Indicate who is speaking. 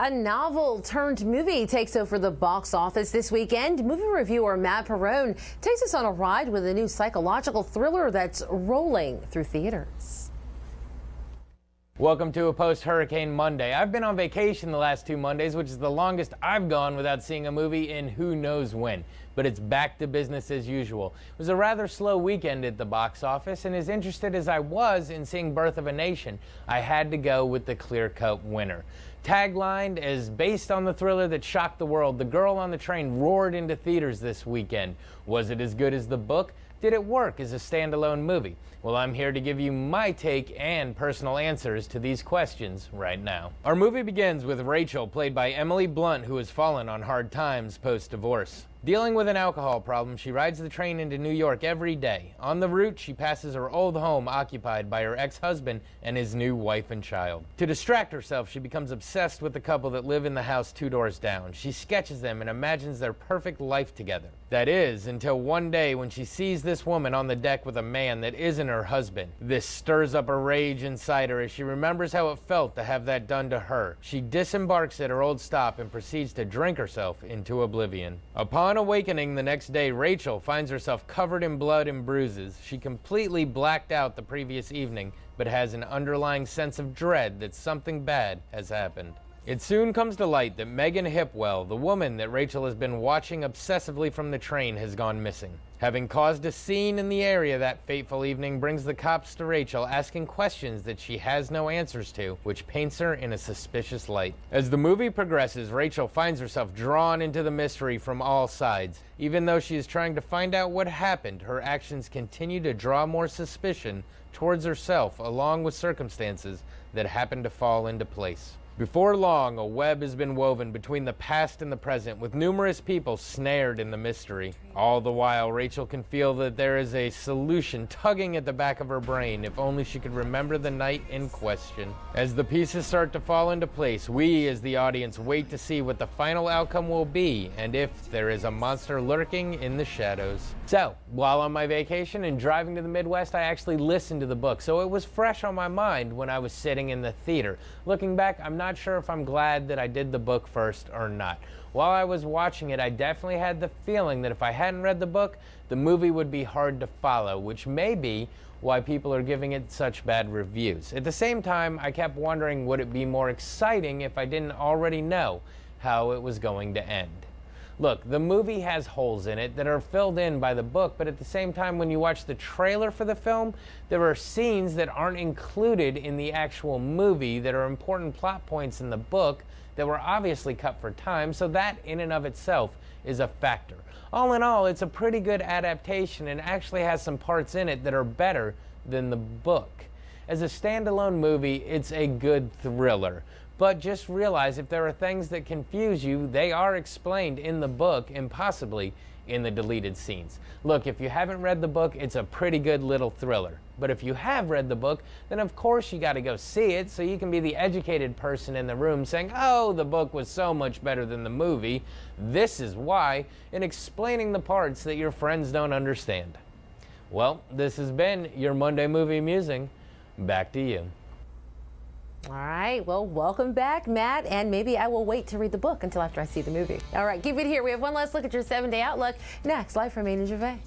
Speaker 1: A novel turned movie takes over the box office this weekend. Movie reviewer Matt Perron takes us on a ride with a new psychological thriller that's rolling through theaters.
Speaker 2: Welcome to a post Hurricane Monday. I've been on vacation the last two Mondays, which is the longest I've gone without seeing a movie in who knows when. But it's back to business as usual. It was a rather slow weekend at the box office, and as interested as I was in seeing Birth of a Nation, I had to go with the clear cut winner. Taglined as based on the thriller that shocked the world, The Girl on the Train roared into theaters this weekend. Was it as good as the book? Did it work as a standalone movie? Well, I'm here to give you my take and personal answers to these questions right now. Our movie begins with Rachel, played by Emily Blunt, who has fallen on hard times post divorce. Dealing with an alcohol problem, she rides the train into New York every day. On the route, she passes her old home occupied by her ex husband and his new wife and child. To distract herself, she becomes obsessed with the couple that live in the house two doors down. She sketches them and imagines their perfect life together. That is, until one day when she sees this woman on the deck with a man that isn't her husband. This stirs up a rage inside her as she remembers how it felt to have that done to her. She disembarks at her old stop and proceeds to drink herself into oblivion. Upon Upon awakening the next day, Rachel finds herself covered in blood and bruises. She completely blacked out the previous evening, but has an underlying sense of dread that something bad has happened. It soon comes to light that Megan Hipwell, the woman that Rachel has been watching obsessively from the train, has gone missing. Having caused a scene in the area that fateful evening brings the cops to Rachel, asking questions that she has no answers to, which paints her in a suspicious light. As the movie progresses, Rachel finds herself drawn into the mystery from all sides. Even though she is trying to find out what happened, her actions continue to draw more suspicion towards herself, along with circumstances that happen to fall into place. Before long, a web has been woven between the past and the present, with numerous people snared in the mystery. All the while, Rachel can feel that there is a solution tugging at the back of her brain if only she could remember the night in question. As the pieces start to fall into place, we as the audience wait to see what the final outcome will be and if there is a monster lurking in the shadows. So, while on my vacation and driving to the Midwest, I actually listened to the book, so it was fresh on my mind when I was sitting in the theater. Looking back, I'm not not sure if I'm glad that I did the book first or not. While I was watching it, I definitely had the feeling that if I hadn't read the book, the movie would be hard to follow, which may be why people are giving it such bad reviews. At the same time, I kept wondering would it be more exciting if I didn't already know how it was going to end. Look, the movie has holes in it that are filled in by the book, but at the same time, when you watch the trailer for the film, there are scenes that aren't included in the actual movie that are important plot points in the book that were obviously cut for time, so that in and of itself is a factor. All in all, it's a pretty good adaptation and actually has some parts in it that are better than the book. As a standalone movie, it's a good thriller. But just realize if there are things that confuse you, they are explained in the book and possibly in the deleted scenes. Look, if you haven't read the book, it's a pretty good little thriller. But if you have read the book, then of course you got to go see it so you can be the educated person in the room saying, oh, the book was so much better than the movie. This is why, and explaining the parts that your friends don't understand. Well, this has been your Monday Movie Musing. Back to you.
Speaker 1: All right. Well, welcome back, Matt. And maybe I will wait to read the book until after I see the movie. All right. Keep it here. We have one last look at your seven day outlook next, live from Main and Gervais.